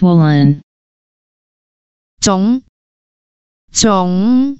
swollen, Chống. Chống.